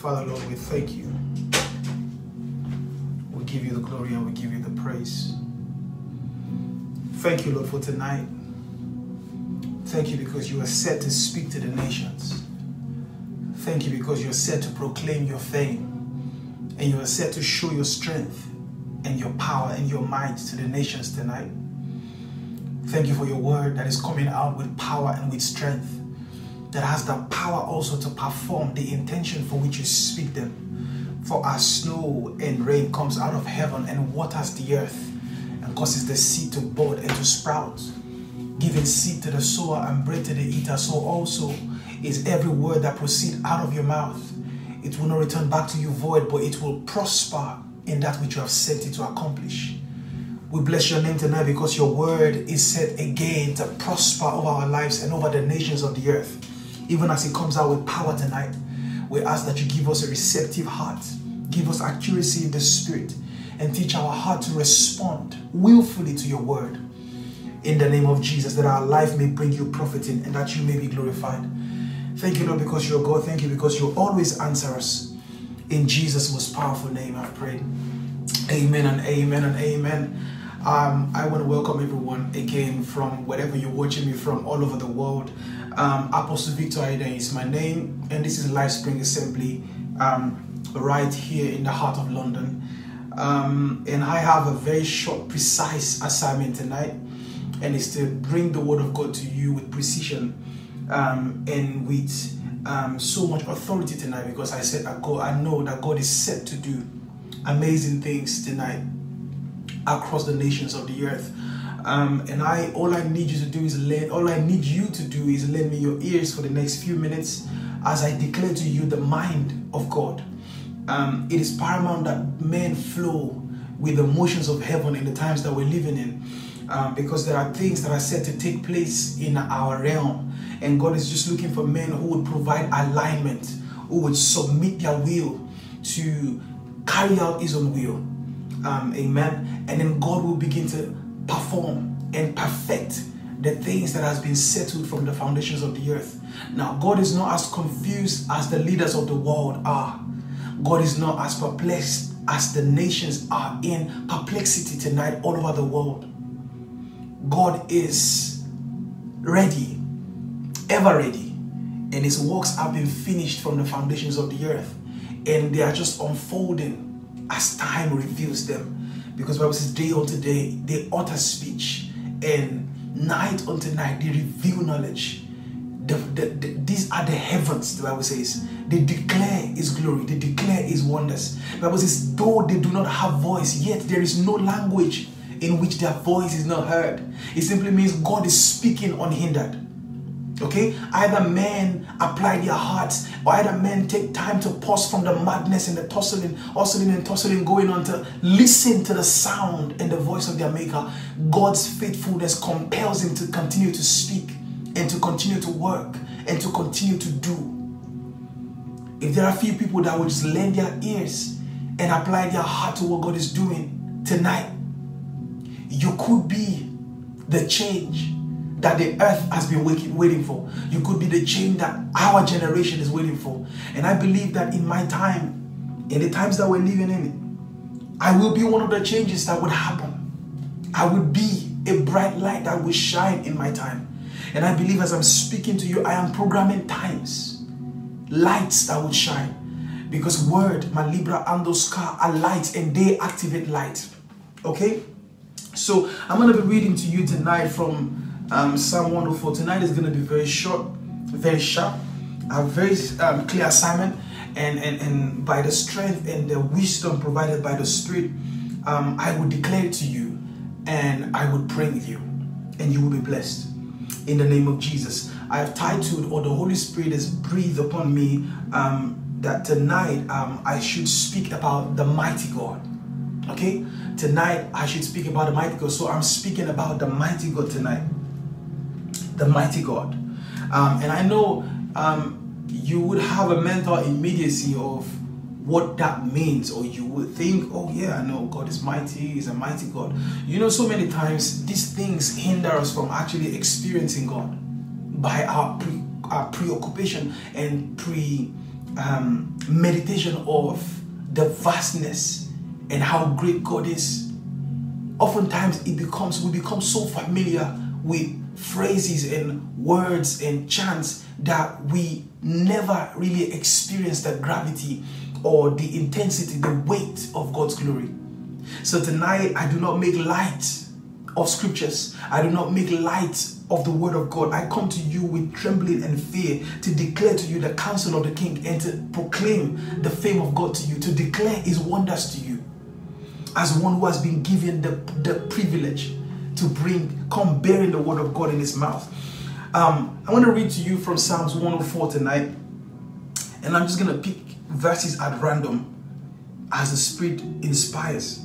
Father, Lord, we thank you. We give you the glory and we give you the praise. Thank you, Lord, for tonight. Thank you because you are set to speak to the nations. Thank you because you're set to proclaim your fame and you are set to show your strength and your power and your might to the nations tonight. Thank you for your word that is coming out with power and with strength, that has the power also to perform the intention for which you speak them. For as snow and rain comes out of heaven and waters the earth and causes the seed to bud and to sprout, giving seed to the sower and bread to the eater, so also is every word that proceeds out of your mouth. It will not return back to you void, but it will prosper in that which you have sent it to accomplish. We bless your name tonight because your word is set again to prosper over our lives and over the nations of the earth. Even as it comes out with power tonight, we ask that you give us a receptive heart, give us accuracy in the spirit, and teach our heart to respond willfully to your word. In the name of Jesus, that our life may bring you profiting and that you may be glorified. Thank you, Lord, because you're God. Thank you because you always answer us. In Jesus' most powerful name, I pray. Amen and amen and amen. Um, I want to welcome everyone again from wherever you're watching me from all over the world. Um, Apostle Victor Aiyedehin is my name, and this is Life Spring Assembly um, right here in the heart of London. Um, and I have a very short, precise assignment tonight, and it's to bring the Word of God to you with precision um, and with um, so much authority tonight because I said I, I know that God is set to do amazing things tonight across the nations of the earth. Um, and I, all I need you to do is lend, all I need you to do is lend me your ears for the next few minutes as I declare to you the mind of God. Um, it is paramount that men flow with the motions of heaven in the times that we're living in. Um, because there are things that are set to take place in our realm, and God is just looking for men who would provide alignment, who would submit their will to carry out His own will. Um, amen. And then God will begin to perform and perfect the things that has been settled from the foundations of the earth. Now, God is not as confused as the leaders of the world are. God is not as perplexed as the nations are in perplexity tonight all over the world. God is ready, ever ready, and his works have been finished from the foundations of the earth, and they are just unfolding as time reveals them. Because Bible says, day unto day, they utter speech, and night unto night, they reveal knowledge. The, the, the, these are the heavens, the Bible says. They declare His glory, they declare His wonders. The Bible says, though they do not have voice, yet there is no language in which their voice is not heard. It simply means God is speaking unhindered. Okay? Either men apply their hearts, or either men take time to pause from the madness and the tussling, hustling and tussling going on to listen to the sound and the voice of their maker. God's faithfulness compels him to continue to speak and to continue to work and to continue to do. If there are few people that will just lend their ears and apply their heart to what God is doing tonight, you could be the change that the earth has been waiting, waiting for. You could be the change that our generation is waiting for. And I believe that in my time, in the times that we're living in, I will be one of the changes that would happen. I would be a bright light that will shine in my time. And I believe as I'm speaking to you, I am programming times, lights that will shine. Because word, my Libra and those car are lights and they activate light. Okay? So I'm going to be reading to you tonight from um, Psalm 104. Tonight is going to be very short, very sharp, a very um, clear assignment. And, and, and by the strength and the wisdom provided by the Spirit, um, I will declare to you and I would pray with you and you will be blessed. In the name of Jesus. I have titled, or the Holy Spirit has breathed upon me, um, that tonight um, I should speak about the mighty God. Okay? Tonight I should speak about the mighty God. So I'm speaking about the mighty God tonight. The mighty God. Um, and I know um, you would have a mental immediacy of what that means, or you would think, oh, yeah, I know God is mighty, He's a mighty God. You know, so many times these things hinder us from actually experiencing God by our pre- uh, preoccupation and pre um, meditation of the vastness and how great God is, oftentimes it becomes we become so familiar with phrases and words and chants that we never really experience the gravity or the intensity, the weight of God's glory. So tonight, I do not make light of scriptures. I do not make light of the word of God. I come to you with trembling and fear to declare to you the counsel of the king and to proclaim the fame of God to you, to declare his wonders to you as one who has been given the, the privilege to bring, come bearing the word of God in his mouth. Um, I want to read to you from Psalms 104 tonight, and I'm just going to pick verses at random as the Spirit inspires.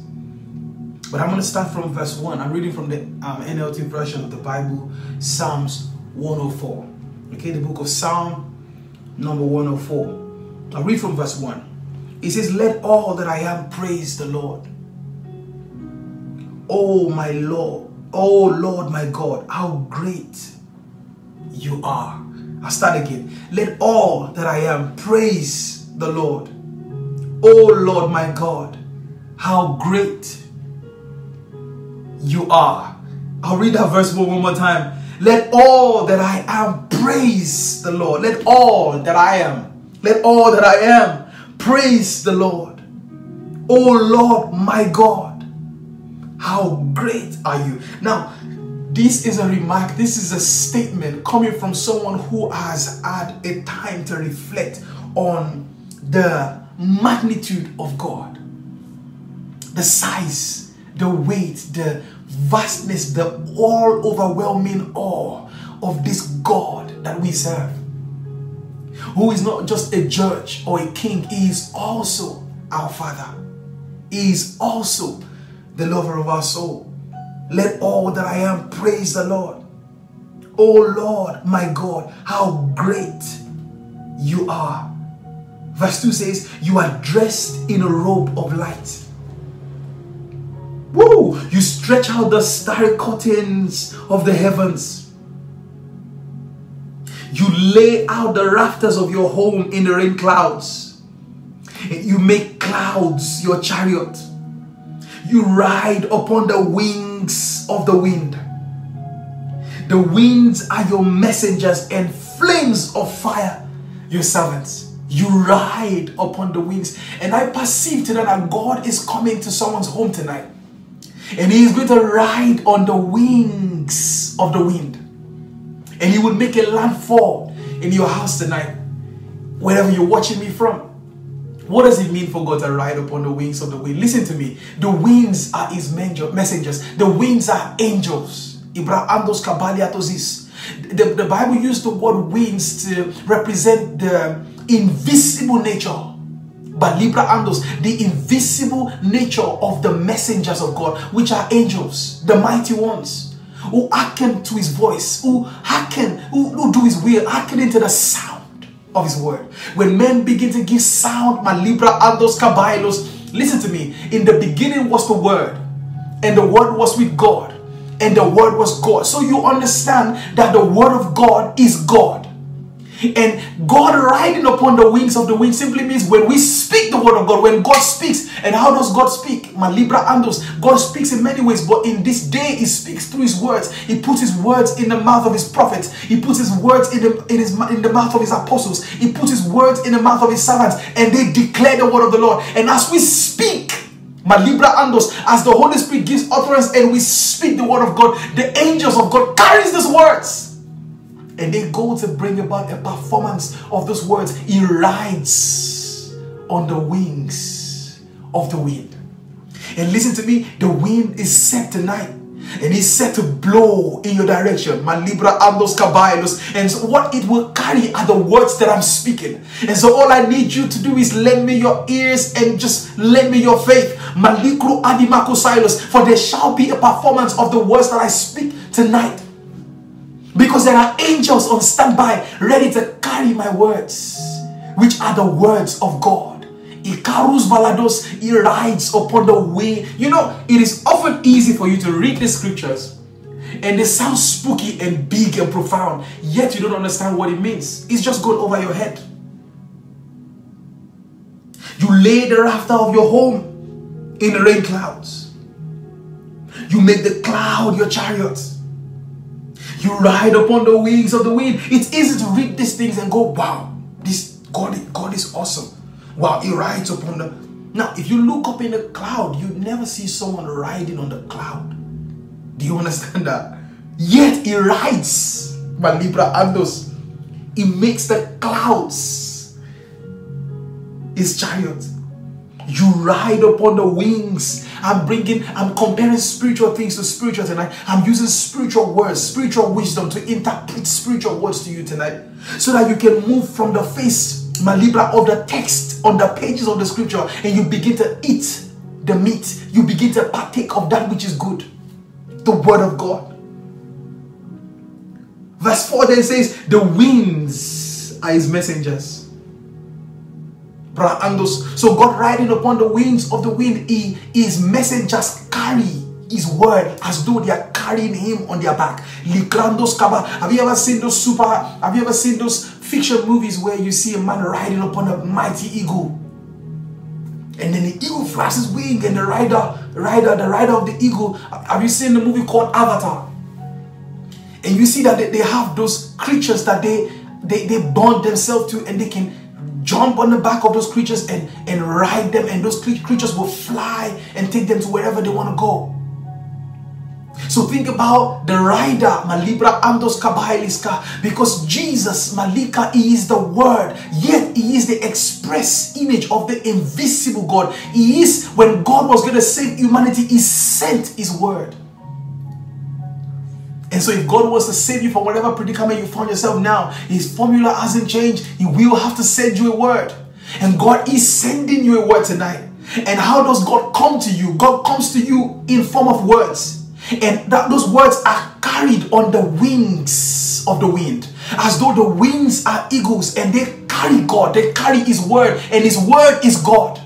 But I'm going to start from verse 1. I'm reading from the um, NLT version of the Bible, Psalms 104. Okay, the book of Psalm number 104. I'll read from verse 1. It says, Let all that I am praise the Lord. Oh, my Lord, oh Lord, my God, how great you are. I'll start again. Let all that I am praise the Lord. Oh, Lord, my God, how great you are. I'll read that verse one more time. Let all that I am praise the Lord. Let all that I am, let all that I am praise the Lord. Oh Lord, my God, how great are you? Now, this is a remark, this is a statement coming from someone who has had a time to reflect on the magnitude of God, the size, the weight, the vastness, the all overwhelming awe of this God that we serve, who is not just a judge or a king, he is also our Father. He is also the lover of our soul. Let all that I am praise the Lord. Oh Lord, my God, how great you are. Verse 2 says, You are dressed in a robe of light Woo! You stretch out the starry curtains of the heavens. You lay out the rafters of your home in the rain clouds. You make clouds your chariot. You ride upon the wings of the wind. The winds are your messengers and flames of fire, your servants. You ride upon the wings. And I perceive today that God is coming to someone's home tonight. And he is going to ride on the wings of the wind. And he will make a landfall in your house tonight, wherever you're watching me from. What does it mean for God to ride upon the wings of the wind? Listen to me. The winds are his messengers. The winds are angels. The, the Bible used the word winds to represent the invisible nature but Libra Andos, the invisible nature of the messengers of God, which are angels, the mighty ones, who hearken to his voice, who hearken, who, who do his will, hearken into the sound of his word. When men begin to give sound, my Libra Andos Caballos, listen to me. In the beginning was the word, and the word was with God, and the word was God. So you understand that the word of God is God. And God riding upon the wings of the wind simply means when we speak the word of God, when God speaks, and how does God speak? My Libra Andos, God speaks in many ways, but in this day, He speaks through His words. He puts His words in the mouth of His prophets. He puts His words in the in His in the mouth of His apostles. He puts His words in the mouth of His servants, and they declare the word of the Lord. And as we speak, my Libra Andos, as the Holy Spirit gives utterance and we speak the word of God, the angels of God carries these words and they go to bring about a performance of those words. He rides on the wings of the wind. And listen to me, the wind is set tonight. And he's set to blow in your direction. My Libra Andos Caballos. And so what it will carry are the words that I'm speaking. And so all I need you to do is lend me your ears and just lend me your faith. Malikru Adimako Silos. For there shall be a performance of the words that I speak tonight. Because there are angels on standby ready to carry my words, which are the words of God. He Icarus Valados, he rides upon the way. You know, it is often easy for you to read the scriptures and they sound spooky and big and profound, yet you don't understand what it means. It's just going over your head. You lay the rafter of your home in the rain clouds. You make the cloud your chariot. You ride upon the wings of the wind. It's easy to read these things and go, wow, this God, God is awesome. Wow, he rides upon the. Now, if you look up in the cloud, you never see someone riding on the cloud. Do you understand that? Yet he rides. Malibra Andos. He makes the clouds his chariot. You ride upon the wings. I'm bringing, I'm comparing spiritual things to spiritual tonight. I'm using spiritual words, spiritual wisdom to interpret spiritual words to you tonight so that you can move from the face, Malibra, of the text on the pages of the scripture and you begin to eat the meat. You begin to partake of that which is good the word of God. Verse 4 then says, The winds are his messengers. So God riding upon the wings of the wind, he, his messengers carry his word as though they are carrying him on their back. Have you ever seen those super, have you ever seen those fiction movies where you see a man riding upon a mighty eagle? And then the eagle flaps his wing, and the rider, rider, the rider of the eagle. Have you seen the movie called Avatar? And you see that they, they have those creatures that they, they they bond themselves to, and they can jump on the back of those creatures and and ride them, and those creatures will fly and take them to wherever they want to go. So think about the rider, Malibra Andos Kabailiska, because Jesus, Malika, he is the word, yet he is the express image of the invisible God. He is, when God was going to save humanity, he sent his word. And so, if God wants to save you from whatever predicament you found yourself now, His formula hasn't changed. He will have to send you a word. And God is sending you a word tonight. And how does God come to you? God comes to you in form of words. And that those words are carried on the wings of the wind. As though the wings are eagles and they carry God, they carry His word, and His word is God.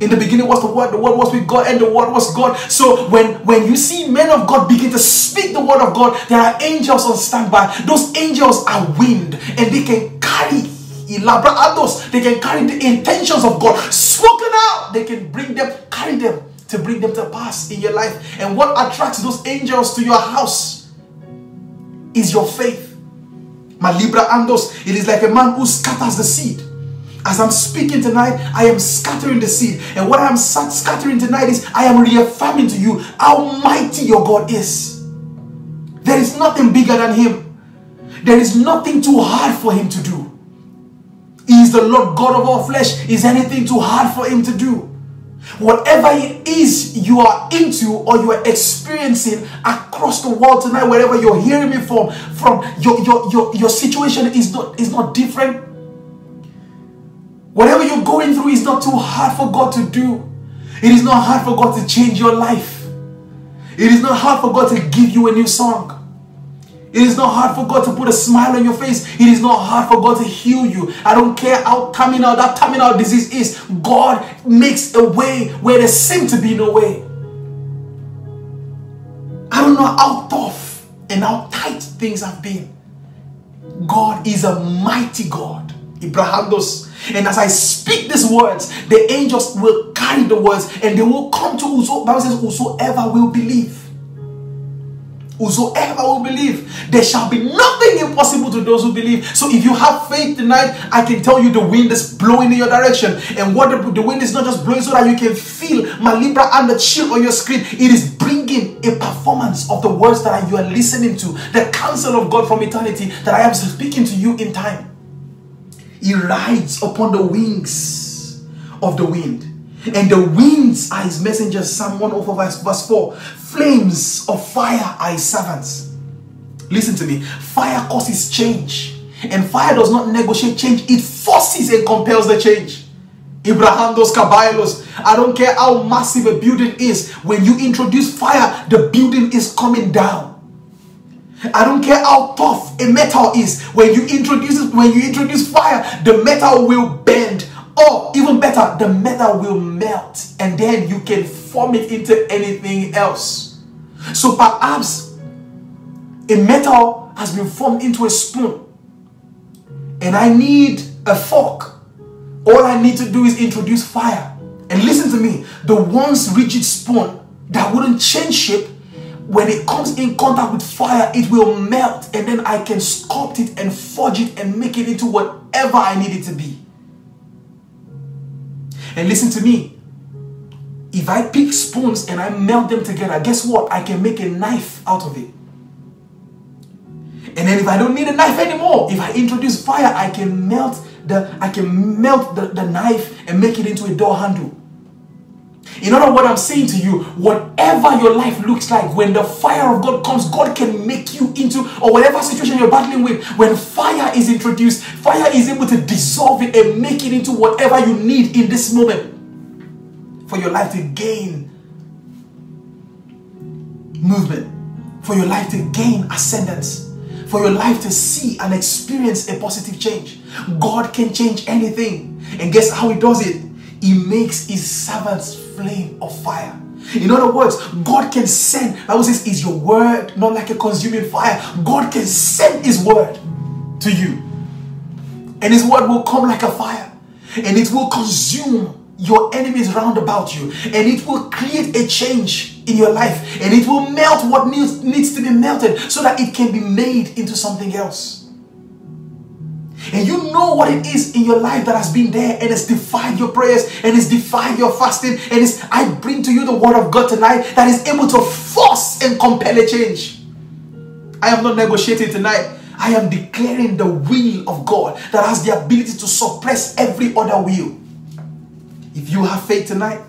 In the beginning was the word, the word was with God, and the word was God. So when, when you see men of God begin to speak the word of God, there are angels on standby. Those angels are wind, and they can carry elaborate They can carry the intentions of God spoken out. They can bring them, carry them to bring them to pass in your life. And what attracts those angels to your house is your faith. My Libra Andos, it is like a man who scatters the seed. As I'm speaking tonight, I am scattering the seed. And what I'm scattering tonight is I am reaffirming to you how mighty your God is. There is nothing bigger than Him, there is nothing too hard for Him to do. He is the Lord God of all flesh. Is anything too hard for Him to do? Whatever it is you are into or you are experiencing across the world tonight, wherever you're hearing me from, from your, your, your, your situation is not, is not different. Whatever you're going through is not too hard for God to do. It is not hard for God to change your life. It is not hard for God to give you a new song. It is not hard for God to put a smile on your face. It is not hard for God to heal you. I don't care how terminal that terminal disease is. God makes a way where there seems to be no way. I don't know how tough and how tight things have been. God is a mighty God. Ibrahandos. And as I speak these words, the angels will carry the words and they will come to whoso, Bible says, whosoever will believe. Whosoever will believe, there shall be nothing impossible to those who believe. So if you have faith tonight, I can tell you the wind is blowing in your direction. And what the, the wind is not just blowing so that you can feel my Libra and the chill on your screen. It is bringing a performance of the words that you are listening to, the counsel of God from eternity that I am speaking to you in time. He rides upon the wings of the wind. And the winds are his messengers. Psalm 104 verse, verse 4. Flames of fire are his servants. Listen to me. Fire causes change. And fire does not negotiate change. It forces and compels the change. Abraham dos Cabailos. I don't care how massive a building is. When you introduce fire, the building is coming down. I don't care how tough a metal is. When you introduce when you introduce fire, the metal will bend or even better, the metal will melt and then you can form it into anything else. So perhaps a metal has been formed into a spoon and I need a fork. All I need to do is introduce fire. And listen to me, the once rigid spoon that wouldn't change shape, when it comes in contact with fire, it will melt and then I can sculpt it and forge it and make it into whatever I need it to be. And listen to me, if I pick spoons and I melt them together, guess what? I can make a knife out of it. And then if I don't need a knife anymore, if I introduce fire, I can melt the I can melt the, the knife and make it into a door handle. In other words, what I'm saying to you, whatever your life looks like, when the fire of God comes, God can make you into, or whatever situation you're battling with, when fire is introduced, fire is able to dissolve it and make it into whatever you need in this moment for your life to gain movement, for your life to gain ascendance, for your life to see and experience a positive change. God can change anything. And guess how He does it? He makes His servants flame of fire. In other words, God can send, Bible says, is your word not like a consuming fire? God can send His word to you. And His word will come like a fire. And it will consume your enemies round about you and it will create a change in your life and it will melt what needs, needs to be melted so that it can be made into something else and you know what it is in your life that has been there and has defied your prayers and has defied your fasting and is I bring to you the word of God tonight that is able to force and compel a change I am not negotiating tonight I am declaring the will of God that has the ability to suppress every other will if you have faith tonight,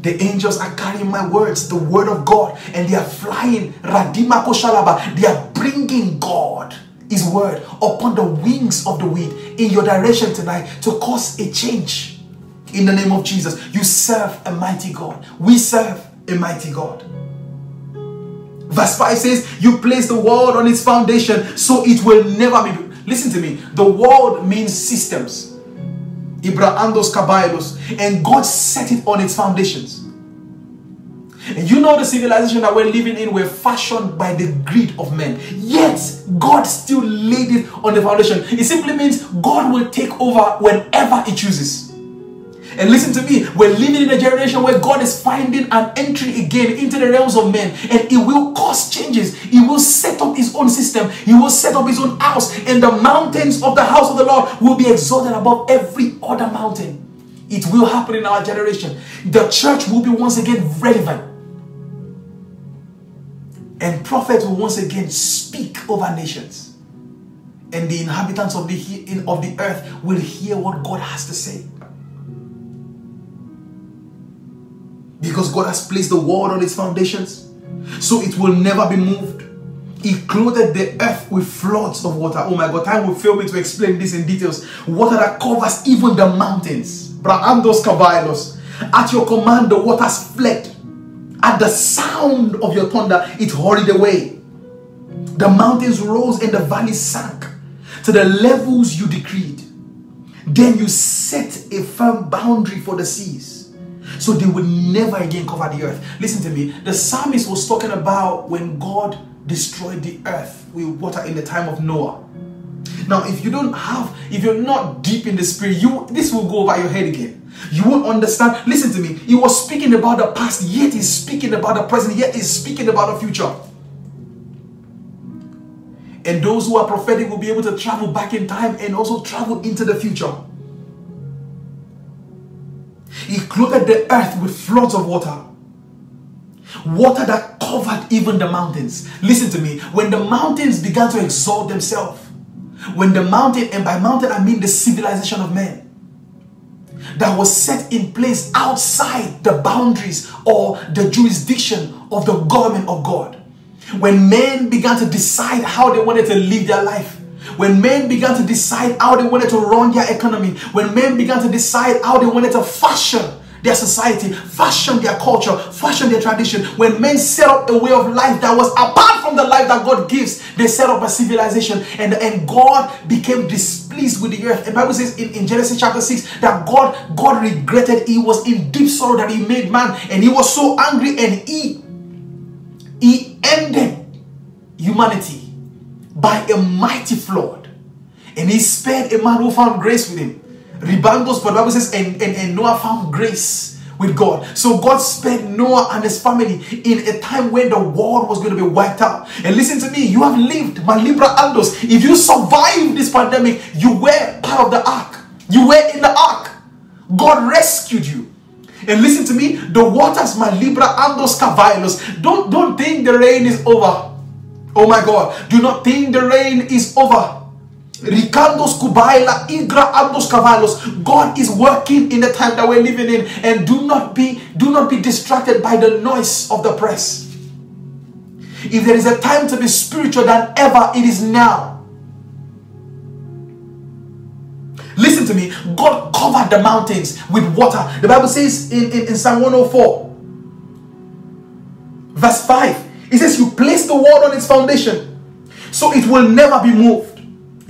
the angels are carrying my words, the word of God, and they are flying. Radima Koshalaba. They are bringing God, His word, upon the wings of the wind in your direction tonight to cause a change. In the name of Jesus, you serve a mighty God. We serve a mighty God. Verse 5 says, You place the world on its foundation, so it will never be. Listen to me. The world means systems. Ibraandos Cabailos, and God set it on its foundations. And you know the civilization that we're living in were fashioned by the greed of men. Yet, God still laid it on the foundation. It simply means God will take over whenever He chooses. And listen to me, we're living in a generation where God is finding an entry again into the realms of men, and He will cause changes. He will set up His own system, He will set up His own house, and the mountains of the house of the Lord will be exalted above every other mountain. It will happen in our generation. The church will be once again relevant. And prophets will once again speak over nations. And the inhabitants of the, of the earth will hear what God has to say. Because God has placed the world on its foundations, so it will never be moved. He clothed the earth with floods of water. Oh my God, time will fail me to explain this in details. Water that covers even the mountains. Braandos Caballos. At your command, the waters fled. At the sound of your thunder, it hurried away. The mountains rose and the valleys sank to the levels you decreed. Then you set a firm boundary for the seas so they would never again cover the earth. Listen to me. The psalmist was talking about when God destroyed the earth with water in the time of Noah. Now, if you don't have, if you're not deep in the spirit, you this will go over your head again. You won't understand. Listen to me. He was speaking about the past, yet he's speaking about the present, yet he's speaking about the future. And those who are prophetic will be able to travel back in time and also travel into the future. He clothed the earth with floods of water. Water that covered even the mountains. Listen to me. When the mountains began to exalt themselves, when the mountain, and by mountain I mean the civilization of men, that was set in place outside the boundaries or the jurisdiction of the government of God. When men began to decide how they wanted to live their life, when men began to decide how they wanted to run their economy, when men began to decide how they wanted to fashion their society, fashion their culture, fashion their tradition, when men set up a way of life that was apart from the life that God gives, they set up a civilization and, and God became displeased with the earth. And Bible says in, in Genesis chapter 6 that God, God regretted, he was in deep sorrow that he made man and he was so angry and he He ended humanity by a mighty flood. And he spared a man who found grace with him. Ribandos, but the Bible says, and, and, and Noah found grace with God. So God spared Noah and his family in a time when the world was going to be wiped out. And listen to me, you have lived, my Libra Andos. If you survived this pandemic, you were part of the ark. You were in the ark. God rescued you. And listen to me, the waters, my Libra Andos Cavallos. Don't, don't think the rain is over. Oh my God. Do not think the rain is over. Ricandos Kubaila Igra Andos Cavallos. God is working in the time that we're living in. And do not be do not be distracted by the noise of the press. If there is a time to be spiritual than ever, it is now. Listen to me. God covered the mountains with water. The Bible says in, in, in Psalm 104, verse 5, it says, You place the world on its foundation, so it will never be moved.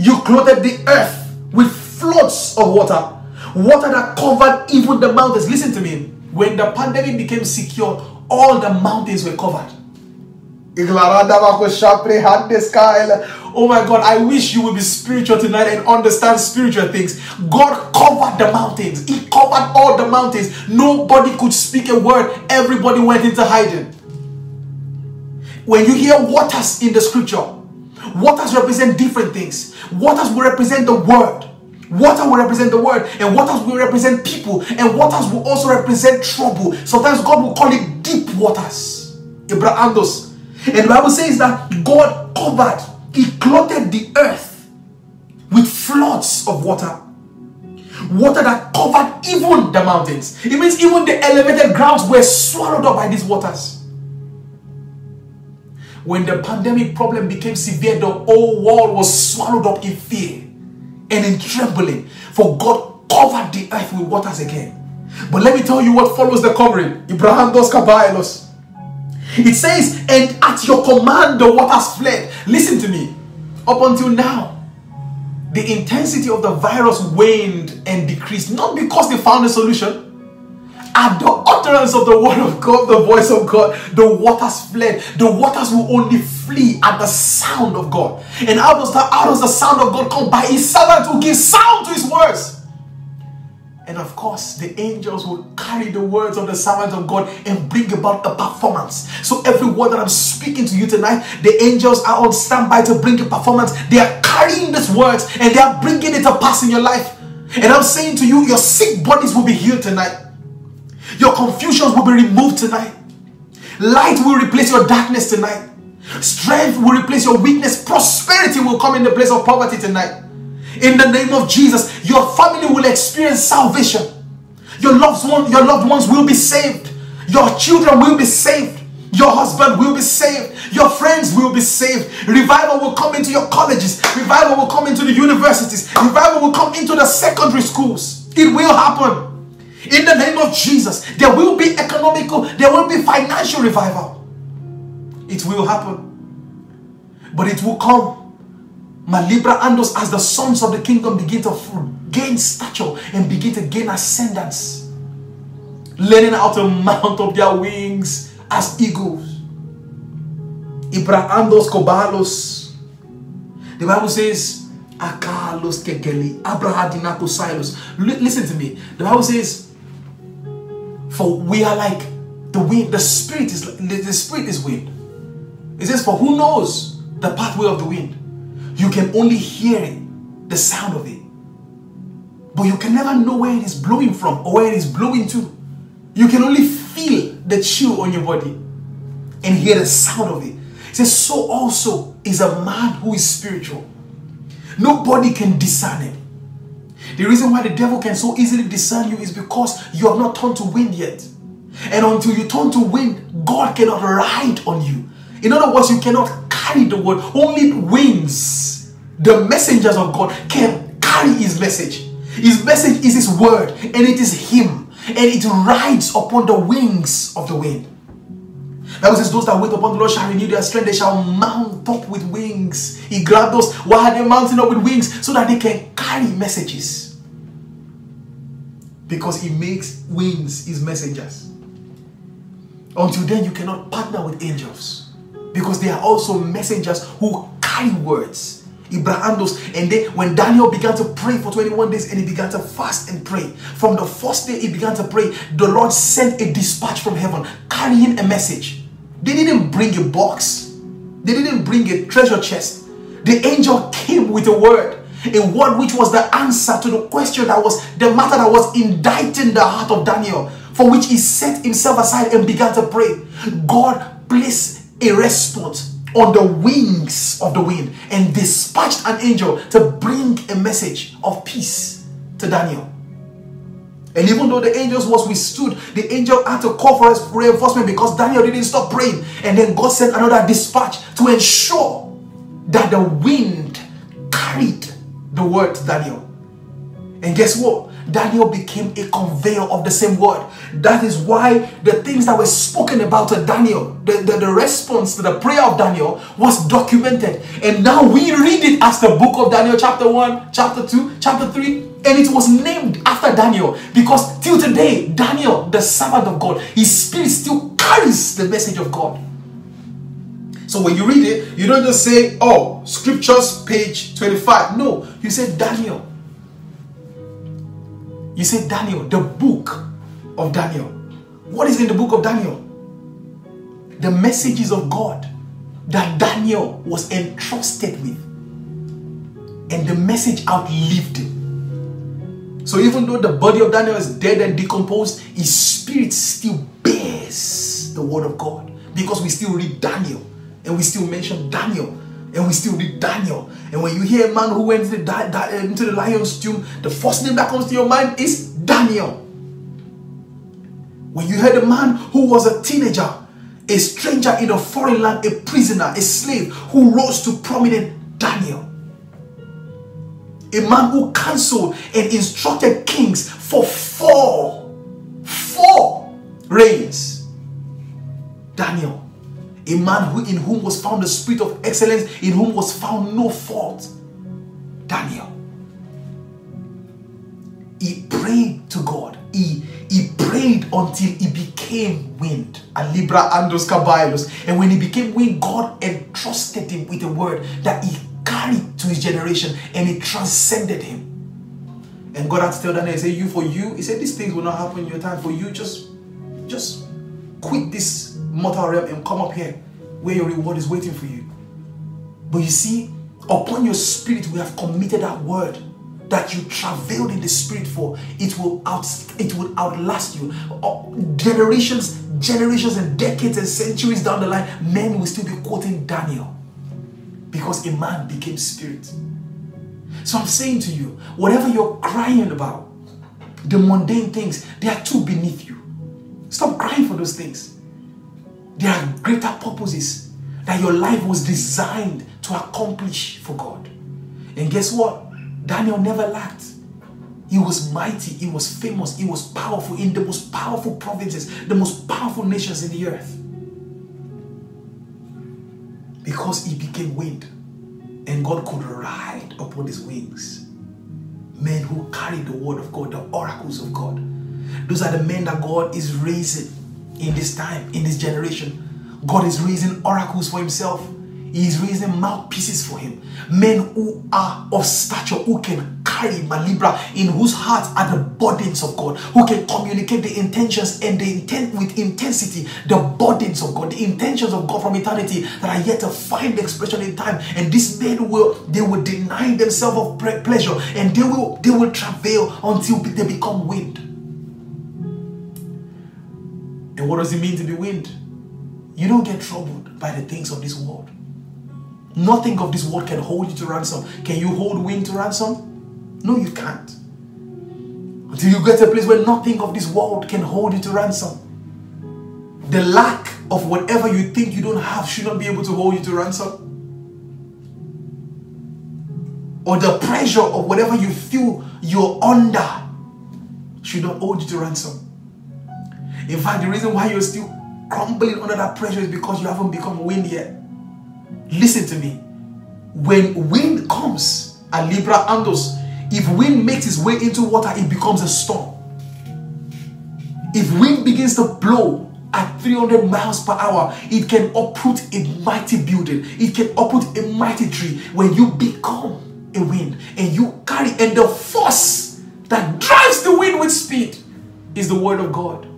You clothed the earth with floods of water, water that covered even the mountains. Listen to me. When the pandemic became secure, all the mountains were covered. Oh my God, I wish you would be spiritual tonight and understand spiritual things. God covered the mountains, He covered all the mountains. Nobody could speak a word, everybody went into hiding. When you hear waters in the scripture, Waters represent different things. Waters will represent the word. Water will represent the word, and waters will represent people, and waters will also represent trouble. Sometimes God will call it deep waters. And the Bible says that God covered, He clothed the earth with floods of water. Water that covered even the mountains. It means even the elevated grounds were swallowed up by these waters. When the pandemic problem became severe, the whole world was swallowed up in fear and in trembling. For God covered the earth with waters again. But let me tell you what follows the covering. Abraham dos caballos. It says, and at your command the waters fled. Listen to me. Up until now, the intensity of the virus waned and decreased, not because they found a solution at the utterance of the word of God, the voice of God, the waters fled. The waters will only flee at the sound of God. And how does the, how does the sound of God come? By his servant who gives sound to his words. And of course, the angels will carry the words of the servant of God and bring about a performance. So, every word that I'm speaking to you tonight, the angels are on standby to bring a performance. They are carrying these words and they are bringing it to pass in your life. And I'm saying to you, your sick bodies will be healed tonight. Your confusions will be removed tonight. Light will replace your darkness tonight. Strength will replace your weakness. Prosperity will come in the place of poverty tonight. In the name of Jesus, your family will experience salvation. Your loved ones, your loved ones will be saved. Your children will be saved. Your husband will be saved. Your friends will be saved. Revival will come into your colleges. Revival will come into the universities. Revival will come into the secondary schools. It will happen. In the name of Jesus, there will be economical, there will be financial revival. It will happen. But it will come. My Libra Andos, as the sons of the kingdom begin to gain stature and begin to gain ascendance, learning how to mount up their wings as eagles. Ibra Andos Kobalos. The Bible says, Akalos Kegeli, Abrahadinako Silos. Listen to me. The Bible says, for we are like the wind. The spirit is the spirit is wind. It says, For who knows the pathway of the wind? You can only hear it, the sound of it. But you can never know where it is blowing from or where it is blowing to. You can only feel the chill on your body and hear the sound of it. It says, So also is a man who is spiritual. Nobody can discern it. The reason why the devil can so easily discern you is because you have not turned to wind yet. And until you turn to wind, God cannot ride on you. In other words, you cannot carry the word. Only wings, the messengers of God, can carry his message. His message is his word, and it is him. And it rides upon the wings of the wind. Bible says, Those that wait upon the Lord shall renew their strength, they shall mount up with wings. He grabbed us. Why are they mounting up with wings? So that they can carry messages because he makes wings his messengers. Until then, you cannot partner with angels. Because they are also messengers who carry words. Ibrahandos. And then when Daniel began to pray for 21 days and he began to fast and pray, from the first day he began to pray, the Lord sent a dispatch from heaven carrying a message. They didn't bring a box, they didn't bring a treasure chest. The angel came with a word. A word which was the answer to the question that was the matter that was indicting the heart of Daniel, for which he set himself aside and began to pray. God placed a response on the wings of the wind and dispatched an angel to bring a message of peace to Daniel. And even though the angels was withstood, the angel had to call for reinforcement because Daniel didn't stop praying. And then God sent another dispatch to ensure that the wind carried the word Daniel. And guess what? Daniel became a conveyor of the same word. That is why the things that were spoken about to Daniel, the, the, the, response to the prayer of Daniel was documented. And now we read it as the book of Daniel, chapter 1, chapter 2, chapter 3. And it was named after Daniel because till today, Daniel, the servant of God, his spirit still carries the message of God. So when you read it, you don't just say, oh, scriptures, page 25. No, you say Daniel you say Daniel, the book of Daniel. What is in the book of Daniel? The messages of God that Daniel was entrusted with. And the message outlived him. So even though the body of Daniel is dead and decomposed, his spirit still bears the word of God. Because we still read Daniel and we still mention Daniel and we still read Daniel. And when you hear a man who went into the, into the lion's tomb, the first name that comes to your mind is Daniel. When you heard a man who was a teenager, a stranger in a foreign land, a prisoner, a slave who rose to prominent Daniel. A man who counseled and instructed kings for four, four reigns. Daniel a man who, in whom was found the spirit of excellence, in whom was found no fault. Daniel. He prayed to God. He, he prayed until he became wind. A Libra Andos Caballos. And when he became wind, God entrusted him with a word that he carried to his generation and it transcended him. And God had to tell Daniel, he said, You for you, he said, These things will not happen in your time. For you, just just quit this mortal realm and come up here where your reward is waiting for you. But you see, upon your spirit, we have committed that word that you traveled in the spirit for. It will out it will outlast you. Uh, generations, generations and decades and centuries down the line, men will still be quoting Daniel. Because a man became spirit. So I'm saying to you, whatever you're crying about, the mundane things, they are too beneath you. Stop crying for those things. There are greater purposes that your life was designed to accomplish for God. And guess what? Daniel never lacked. He was mighty, he was famous, he was powerful in the most powerful provinces, the most powerful nations in the earth. Because he became wind and God could ride upon his wings. Men who carry the word of God, the oracles of God. Those are the men that God is raising in this time, in this generation. God is raising oracles for himself. He is raising mouthpieces for him. Men who are of stature, who can carry Malibra, in whose hearts are the burdens of God, who can communicate the intentions and the intent with intensity, the burdens of God, the intentions of God from eternity that are yet to find expression in time. And these men will they will deny themselves of pleasure and they will they will travail until they become wind. And what does it mean to be wind? You don't get troubled by the things of this world. Nothing of this world can hold you to ransom. Can you hold wind to ransom? No, you can't. Until you get to a place where nothing of this world can hold you to ransom. The lack of whatever you think you don't have should not be able to hold you to ransom. Or the pressure of whatever you feel you're under should not hold you to ransom. In fact, the reason why you're still crumbling under that pressure is because you haven't become wind yet. Listen to me. When wind comes, a Libra Andos, if wind makes its way into water, it becomes a storm. If wind begins to blow, at 300 miles per hour, it can uproot a mighty building. It can uproot a mighty tree when you become a wind and you carry, and the force that drives the wind with speed is the word of God.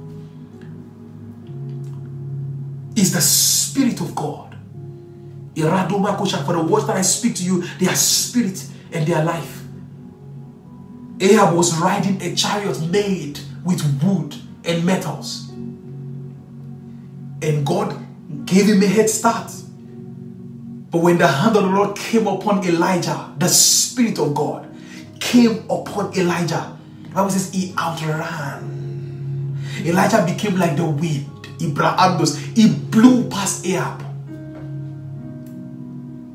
Is the spirit of God. For the words that I speak to you, they are spirit and they are life. Ahab was riding a chariot made with wood and metals. And God gave him a head start. But when the hand of the Lord came upon Elijah, the Spirit of God came upon Elijah. The Bible says he outran. Elijah became like the wind. Ibrahandos. He blew past Ahab.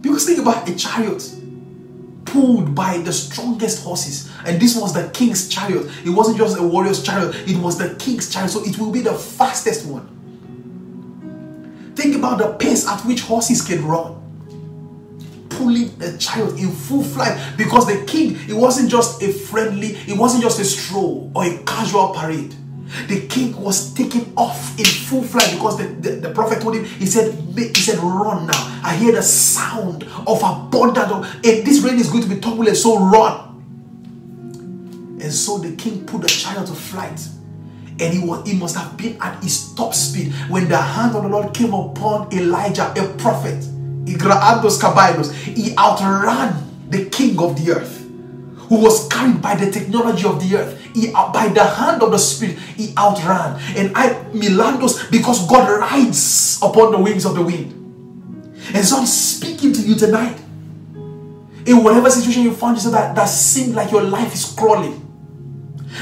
Because think about a chariot pulled by the strongest horses. And this was the king's chariot. It wasn't just a warrior's chariot, it was the king's chariot. So it will be the fastest one. Think about the pace at which horses can run. Pulling the chariot in full flight because the king, it wasn't just a friendly, it wasn't just a stroll or a casual parade. The king was taking off in full flight because the, the, the, prophet told him, he said, he said, run now. I hear the sound of abundance. And this rain is going to be turbulent, so run. And so the king put the chariot to flight. And he, was, he must have been at his top speed when the hand of the Lord came upon Elijah, a prophet. He outran the king of the earth who was carried by the technology of the earth. He, by the hand of the Spirit, he outran. And I, Milandos, because God rides upon the wings of the wind. And so I'm speaking to you tonight. In whatever situation you find yourself that, that seemed like your life is crawling.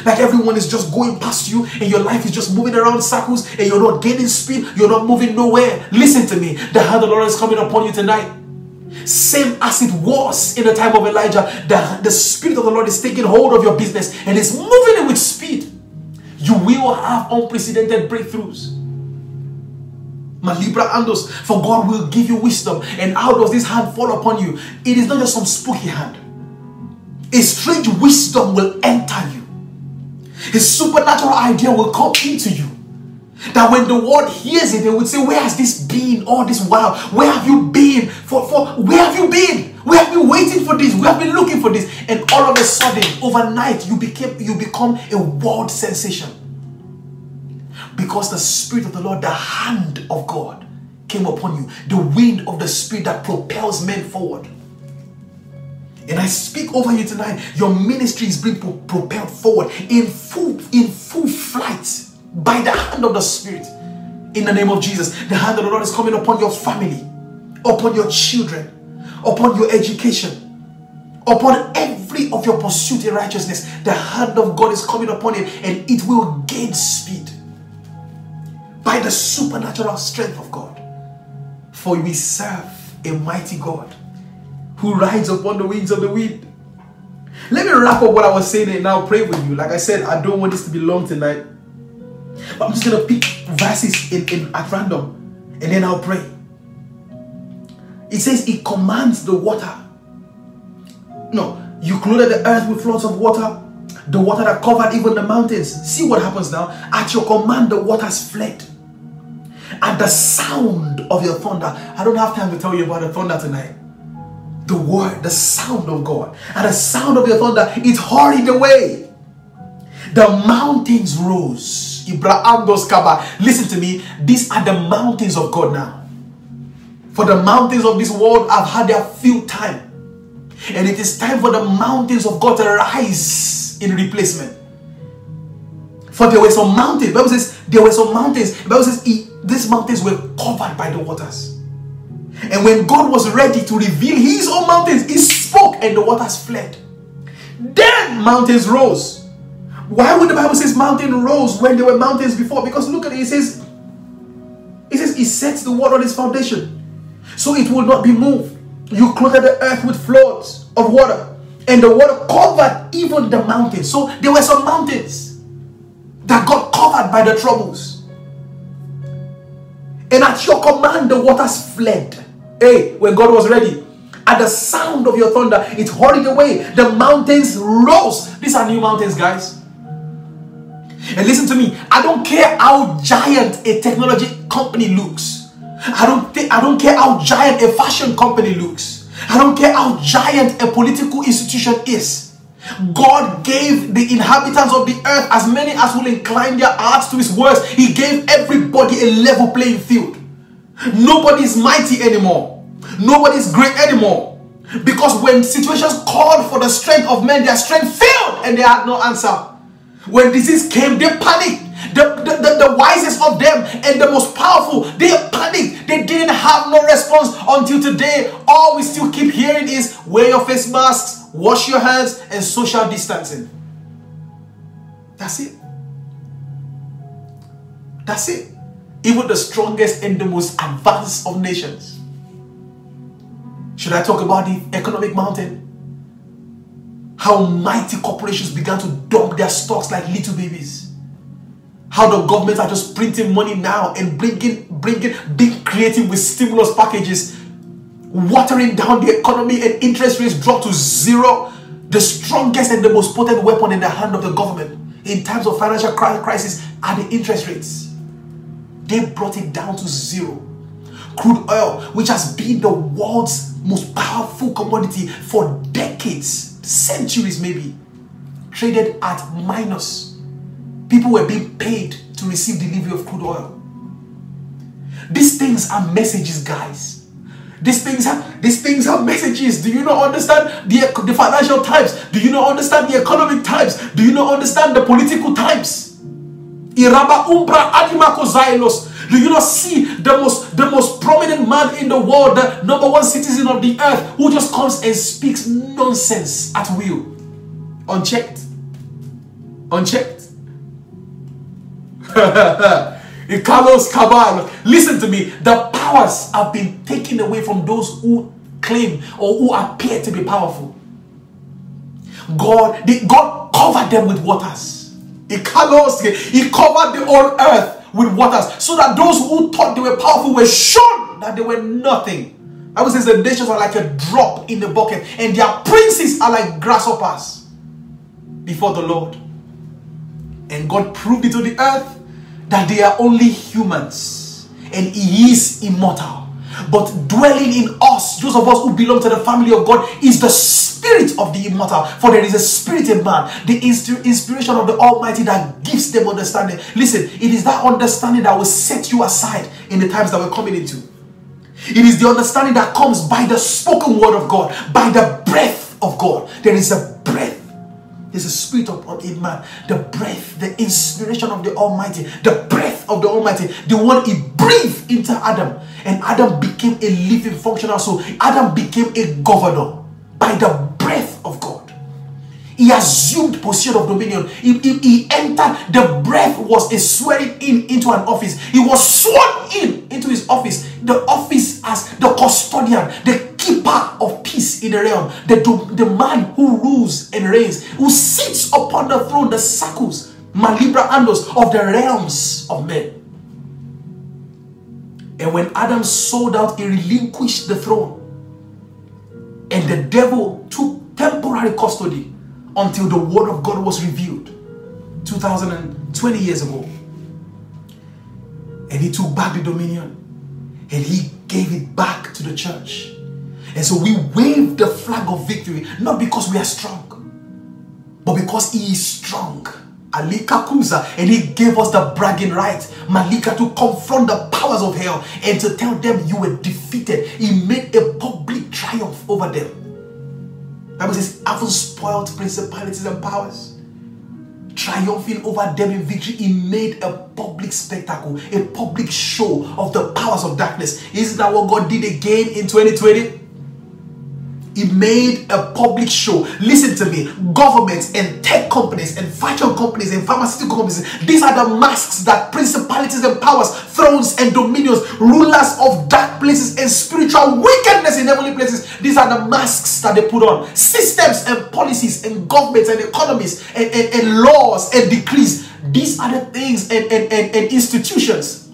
Like everyone is just going past you and your life is just moving around circles and you're not gaining speed, you're not moving nowhere. Listen to me. The hand of the Lord is coming upon you tonight. Same as it was in the time of Elijah, the, the Spirit of the Lord is taking hold of your business and is moving it with speed. You will have unprecedented breakthroughs. Malibra Andos, for God will give you wisdom. And how does this hand fall upon you? It is not just some spooky hand. A strange wisdom will enter you. A supernatural idea will come into you. That when the world hears it, they would say, Where has this been all this while? Where have you been? For, for where have you been? We have been waiting for this. We have been looking for this. And all of a sudden, overnight, you became you become a world sensation. Because the Spirit of the Lord, the hand of God, came upon you. The wind of the Spirit that propels men forward. And I speak over you tonight. Your ministry is being propelled forward in full, in full flight by the hand of the Spirit. In the name of Jesus, the hand of the Lord is coming upon your family, upon your children, upon your education, upon every of your pursuit in righteousness. The hand of God is coming upon it and it will gain speed by the supernatural strength of God. For we serve a mighty God who rides upon the wings of the wind. Let me wrap up what I was saying and now pray with you. Like I said, I don't want this to be long tonight. But I'm just going to pick verses in, in, at random and then I'll pray. It says, It commands the water. No, you clothed the earth with floods of water, the water that covered even the mountains. See what happens now. At your command, the waters fled. At the sound of your thunder, I don't have time to tell you about the thunder tonight. The word, the sound of God. At the sound of your thunder, it hurried away. The mountains rose Listen to me. These are the mountains of God now. For the mountains of this world have had their field time. And it is time for the mountains of God to rise in replacement. For there were some mountains. Bible says there were some mountains. Bible says he, these mountains were covered by the waters. And when God was ready to reveal his own mountains, he spoke and the waters fled. Then mountains rose. Why would the Bible says mountain rose when there were mountains before? Because look at it, it says, it says, He sets the world on its foundation, so it will not be moved. You clothed the earth with floods of water, and the water covered even the mountains. So there were some mountains that got covered by the troubles. And at your command, the waters fled. Hey, when God was ready, at the sound of your thunder, it hurried away. The mountains rose. These are new mountains, guys. And listen to me, I don't care how giant a technology company looks. I don't I don't care how giant a fashion company looks. I don't care how giant a political institution is. God gave the inhabitants of the earth as many as will incline their hearts to his words. He gave everybody a level playing field. Nobody is mighty anymore. Nobody is great anymore. Because when situations called for the strength of men, their strength failed and they had no answer. When disease came, they panicked. The, the, the, the, wisest of them and the most powerful, they panicked. They didn't have no response until today. All we still keep hearing is wear your face masks, wash your hands, and social distancing. That's it. That's it. Even the strongest and the most advanced of nations. Should I talk about the economic mountain? How mighty corporations began to dump their stocks like little babies. How the governments are just printing money now and bringing, bringing, being creative with stimulus packages, watering down the economy and interest rates drop to zero. The strongest and the most potent weapon in the hand of the government in times of financial crisis are the interest rates. They brought it down to zero. Crude oil, which has been the world's most powerful commodity for decades, centuries maybe, traded at minus. People were being paid to receive delivery of crude oil. These things are messages, guys. These things have these things have messages. Do you not understand the, the financial times? Do you not understand the economic times? Do you not understand the political times? Iraba umbra zailos. Do you not see the most the most prominent man in the world, the number one citizen of the earth, who just comes and speaks nonsense at will, unchecked, unchecked? Carlos Cabal, listen to me. The powers have been taken away from those who claim or who appear to be powerful. God, the, God covered them with waters. He, Carlos, he covered the whole earth with waters so that those who thought they were powerful were shown that they were nothing. I would say the nations are like a drop in the bucket and their princes are like grasshoppers before the Lord. And God proved it to the earth that they are only humans and He is immortal. But dwelling in us, those of us who belong to the family of God, is the spirit of the immortal. For there is a spirit in man, the inspiration of the Almighty that gives them understanding. Listen, it is that understanding that will set you aside in the times that we're coming into. It is the understanding that comes by the spoken word of God, by the breath of God. There is a breath there's a spirit upon a man. The breath, the inspiration of the Almighty, the breath of the Almighty, the one He breathed into Adam. And Adam became a living functional soul. Adam became a governor by the breath of God. He assumed position of dominion. He, he, he, entered, the breath was a swearing in into an office. He was sworn in into his office. The office as the custodian, the keeper of peace in the realm, the, the man who rules and reigns, who sits upon the throne, the circles, Malibra Andos of the realms of men. And when Adam sold out, he relinquished the throne. And the devil took temporary custody until the word of God was revealed 2020 years ago. And he took back the dominion and he gave it back to the church. And so we wave the flag of victory, not because we are strong, but because He is strong. Alika Kuza, and He gave us the bragging right, Malika, to confront the powers of hell and to tell them you were defeated. He made a public triumph over them. Bible says, having spoiled principalities and powers, triumphing over them in victory, he made a public spectacle, a public show of the powers of darkness. Isn't that what God did again in 2020? He made a public show. Listen to me. Governments and tech companies and fashion companies and pharmaceutical companies. These are the masks that principalities and powers, thrones and dominions, rulers of dark places and spiritual wickedness in heavenly places. These are the masks that they put on. Systems and policies and governments and economies and, and, and laws and decrees. These are the things and, and, and, and institutions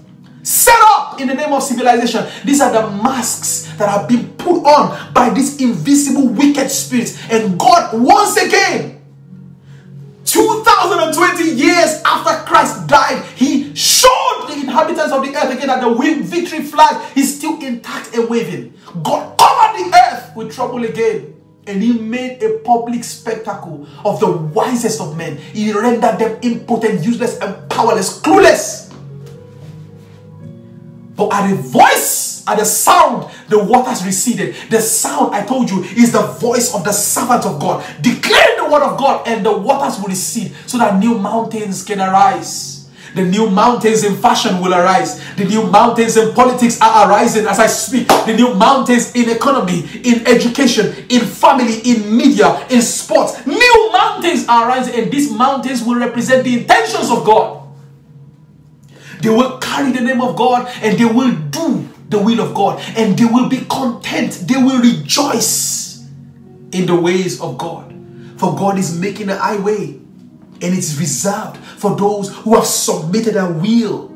set up in the name of civilization. These are the masks that have been put on by these invisible wicked spirits. And God, once again, 2020 years after Christ died, he showed the inhabitants of the earth again that the victory flag is still intact and waving. God covered the earth with trouble again. And he made a public spectacle of the wisest of men. He rendered them impotent, useless, and powerless, clueless. But at a voice, at a sound, the waters receded. The sound, I told you, is the voice of the servant of God, declaring the word of God, and the waters will recede so that new mountains can arise. The new mountains in fashion will arise. The new mountains in politics are arising as I speak. The new mountains in economy, in education, in family, in media, in sports. New mountains are arising, and these mountains will represent the intentions of God. They will carry the name of God and they will do the will of God and they will be content. They will rejoice in the ways of God. For God is making a highway and it's reserved for those who have submitted their will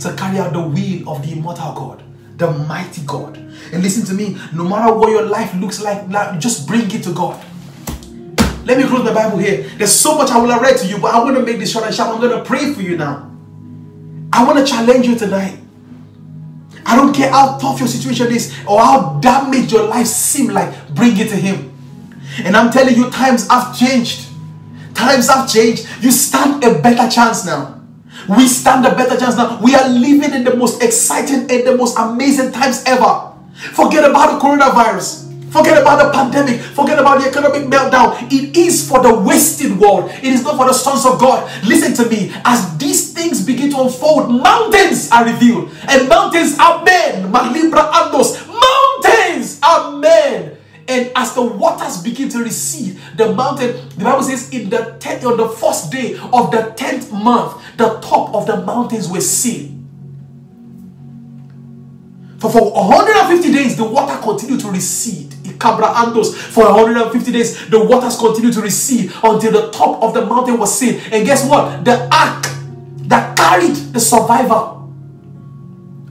to carry out the will of the immortal God, the mighty God. And listen to me, no matter what your life looks like, just bring it to God. Let me close the Bible here. There's so much I will have read to you, but I want to make this short and sharp. I'm going to pray for you now. I want to challenge you tonight. I don't care how tough your situation is or how damaged your life seem like, bring it to Him. And I'm telling you, times have changed. Times have changed. You stand a better chance now. We stand a better chance now. We are living in the most exciting and the most amazing times ever. Forget about the coronavirus. Forget about the pandemic. Forget about the economic meltdown. It is for the wasted world. It is not for the sons of God. Listen to me. As these things begin to unfold, mountains are revealed. And mountains are men. Malibra andos. Mountains are men. And as the waters begin to recede, the mountain, the Bible says, in the tenth, on the first day of the tenth month, the top of the mountains were seen. For, for 150 days, the water continued to recede. For 150 days. The waters continued to recede until the top of the mountain was seen. And guess what? The ark that carried the survivor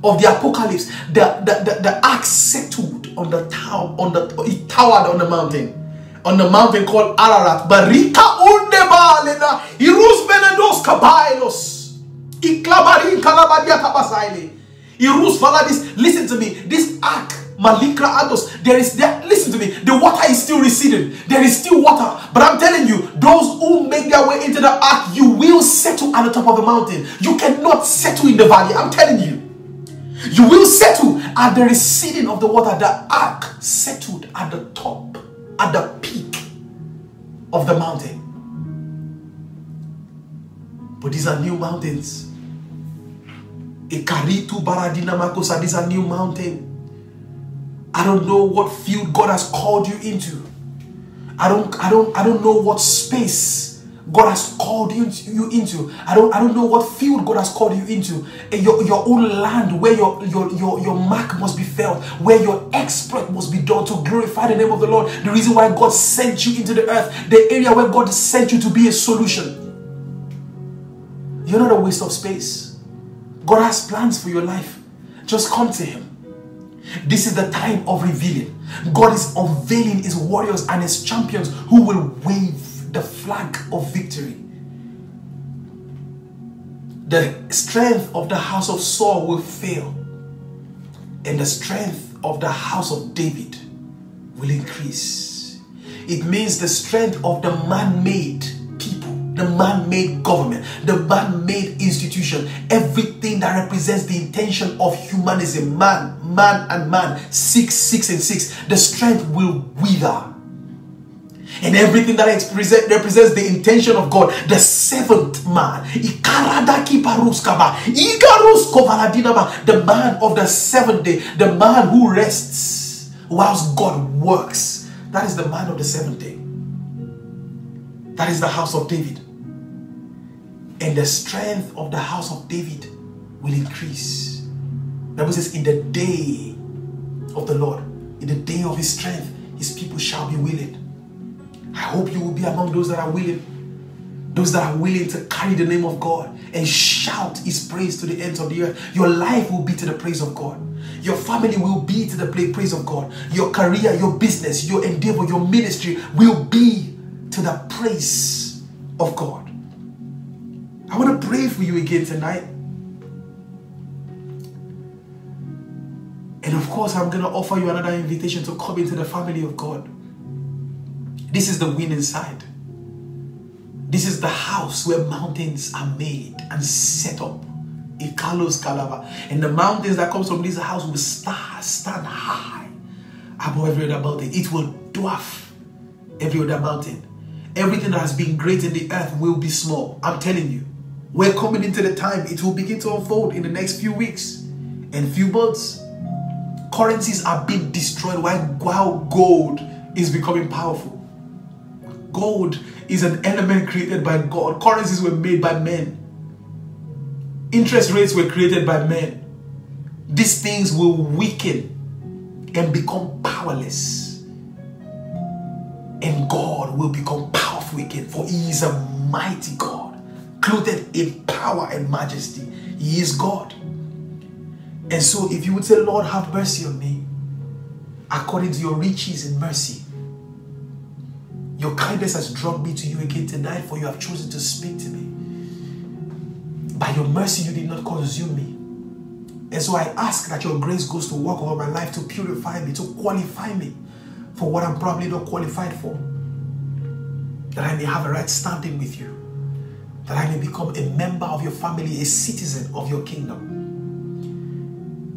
of the apocalypse, the, the, the, the ark settled on the tower, on the it towered on the mountain. On the mountain called Ararat. Barika undebalena. Irus benedos kabailos. Iklabarin kalabadia kabasaile. Irus faladis. Listen to me. This ark Malikra Ados. There is there. Listen to me. The water is still receding. There is still water. But I'm telling you, those who make their way into the ark, you will settle at the top of the mountain. You cannot settle in the valley. I'm telling you. You will settle at the receding of the water. The ark settled at the top, at the peak of the mountain. But these are new mountains. Ikaritu Baradina Makosa, these are new mountains. I don't know what field God has called you into. I don't, I don't, I don't know what space God has called you, you into. I don't, I don't know what field God has called you into. Eh, your, your own land where your, your, your, your mark must be felt, where your exploit must be done to glorify the name of the Lord. The reason why God sent you into the earth, the area where God sent you to be a solution. You're not a waste of space. God has plans for your life. Just come to Him. This is the time of revealing. God is unveiling his warriors and his champions who will wave the flag of victory. The strength of the house of Saul will fail, and the strength of the house of David will increase. It means the strength of the man made people, the man-made government, the man-made institution, everything that represents the intention of humanism, man, man and man, six, six and six, the strength will wither. And everything that represents the intention of God, the seventh man, the man of the seventh day, the man who rests whilst God works. That is the man of the seventh day. That is the house of David. And the strength of the house of David will increase. Bible says, in the day of the Lord, in the day of his strength, his people shall be willing. I hope you will be among those that are willing. Those that are willing to carry the name of God and shout his praise to the ends of the earth. Your life will be to the praise of God. Your family will be to the praise of God. Your career, your business, your endeavor, your ministry will be to the praise of God. I want to pray for you again tonight. And of course, I'm going to offer you another invitation to come into the family of God. This is the winning side. This is the house where mountains are made and set up. Ikalos Kalava. And the mountains that comes from this house will stand, stand high above every other mountain. It will dwarf every other mountain. Everything that has been great in the earth will be small. I'm telling you. We're coming into the time it will begin to unfold in the next few weeks and few months. Currencies are being destroyed while gold is becoming powerful. Gold is an element created by God. Currencies were made by men. Interest rates were created by men. These things will weaken and become powerless. And God will become powerful again, for He is a mighty God, clothed in power and majesty. He is God. And so, if you would say, Lord, have mercy on me, according to your riches in mercy, your kindness has drawn me to you again tonight, for you have chosen to speak to me. By your mercy, you did not consume me. And so I ask that your grace goes to work over my life to purify me, to qualify me for what I'm probably not qualified for. That I may have a right standing with you. That I may become a member of your family, a citizen of your kingdom.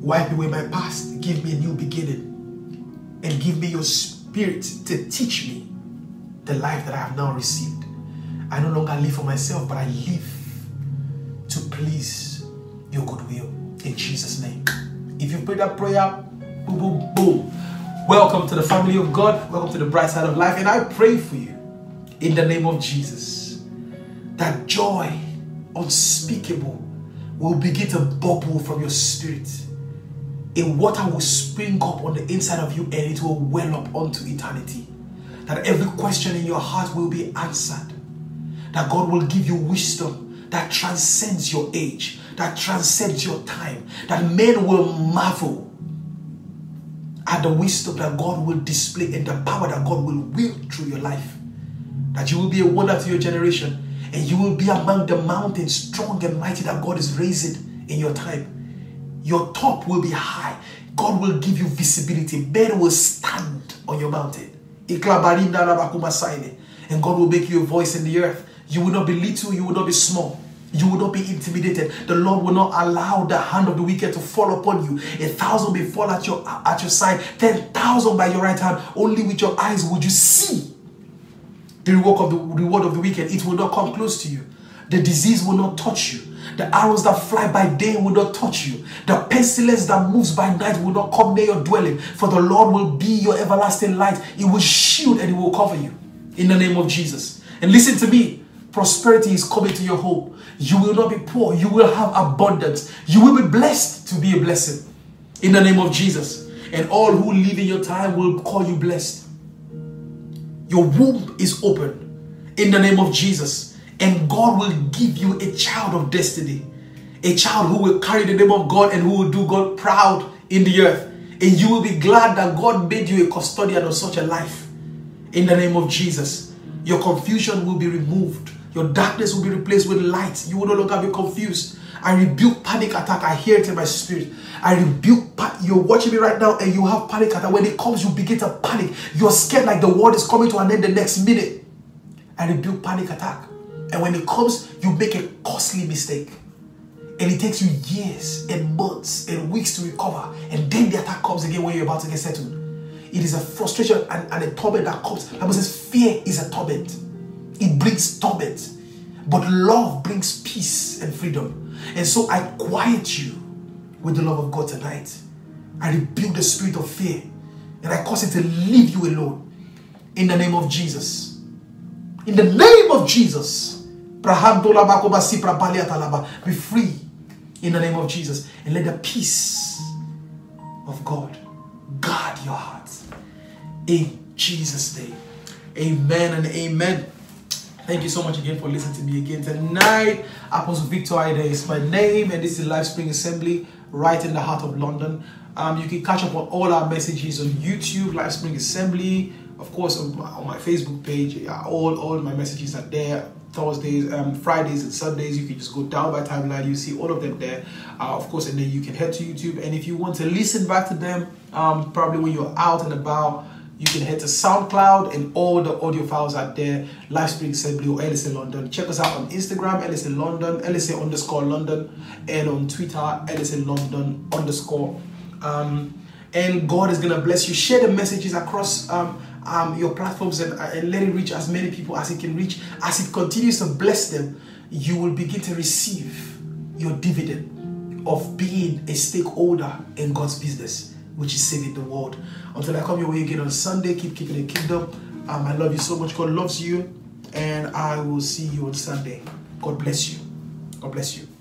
Wipe away my past, give me a new beginning, and give me your spirit to teach me the life that I have now received. I no longer live for myself, but I live to please your goodwill in Jesus' name. If you prayed that prayer, boom, boom, boom. Welcome to the family of God. Welcome to the bright side of life. And I pray for you in the name of Jesus that joy unspeakable will begin to bubble from your spirit. A water will spring up on the inside of you and it will well up onto eternity that every question in your heart will be answered. That God will give you wisdom that transcends your age, that transcends your time, that men will marvel at the wisdom that God will display and the power that God will wield through your life. That you will be a wonder to your generation and you will be among the mountains, strong and mighty that God is raising in your time. Your top will be high. God will give you visibility. Men will stand on your mountain. And God will make you a voice in the earth. You will not be little, you will not be small. You will not be intimidated. The Lord will not allow the hand of the wicked to fall upon you. A thousand may fall at your at your side, ten thousand by your right hand. Only with your eyes would you see the reward of the reward of the wicked. It will not come close to you. The disease will not touch you. The arrows that fly by day will not touch you. The pestilence that moves by night will not come near your dwelling. For the Lord will be your everlasting light. It will shield and it will cover you. In the name of Jesus. And listen to me. Prosperity is coming to your home. You will not be poor. You will have abundance. You will be blessed to be a blessing. In the name of Jesus. And all who live in your time will call you blessed. Your womb is open. In the name of Jesus and God will give you a child of destiny, a child who will carry the name of God and who will do God proud in the earth. And you will be glad that God made you a custodian of such a life. In the name of Jesus, your confusion will be removed. Your darkness will be replaced with light. You will no longer be confused. I rebuke panic attack. I hear it in my spirit. I rebuke. You're watching me right now, and you have panic attack. When it comes, you begin to panic. You're scared like the world is coming to an end the next minute. I rebuke panic attack. And when it comes, you make a costly mistake. And it takes you years and months and weeks to recover. And then the attack comes again when you're about to get settled. It is a frustration and, and a torment that comes. The Bible says fear is a torment. It brings torment. But love brings peace and freedom. And so I quiet you with the love of God tonight. I rebuke the spirit of fear. And I cause it to leave you alone. In the name of Jesus. In the name of Jesus. Be free in the name of Jesus. And let the peace of God guard your hearts. In Jesus' name. Amen and amen. Thank you so much again for listening to me again tonight. Apostle Victor Aiyedehin is my name, and this is Life Spring Assembly right in the heart of London. Um, you can catch up on all our messages on YouTube, Life Spring Assembly. Of course, on my, on my Facebook page, all all my messages are there. Thursdays, um, Fridays, and Sundays. You can just go down by timeline. You see all of them there, uh, of course, and then you can head to YouTube. And if you want to listen back to them, um, probably when you're out and about, you can head to SoundCloud and all the audio files are there. Lifespring Assembly or LSA London. Check us out on Instagram, LSA London, LSA underscore London, and on Twitter, LSA London underscore. Um, and God is gonna bless you. Share the messages across um, um, your platforms and, uh, and let it reach as many people as it can reach. As it continues to bless them, you will begin to receive your dividend of being a stakeholder in God's business, which is saving the world. Until I come your way again on Sunday, keep keeping the kingdom. Um, I love you so much. God loves you, and I will see you on Sunday. God bless you. God bless you.